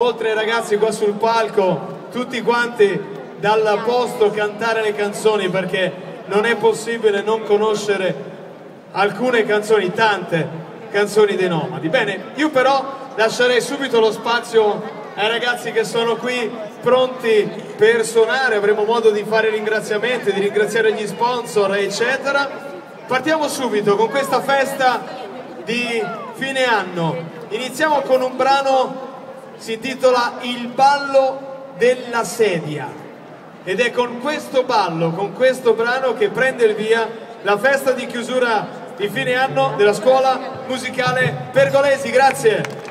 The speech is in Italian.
oltre ai ragazzi qua sul palco, tutti quanti dal posto cantare le canzoni perché non è possibile non conoscere alcune canzoni, tante canzoni dei Nomadi. Bene, io però lascerei subito lo spazio ai ragazzi che sono qui pronti per suonare, avremo modo di fare ringraziamenti, di ringraziare gli sponsor, eccetera. Partiamo subito con questa festa di fine anno. Iniziamo con un brano si intitola Il ballo della sedia ed è con questo ballo, con questo brano che prende il via la festa di chiusura di fine anno della scuola musicale Pergolesi. Grazie.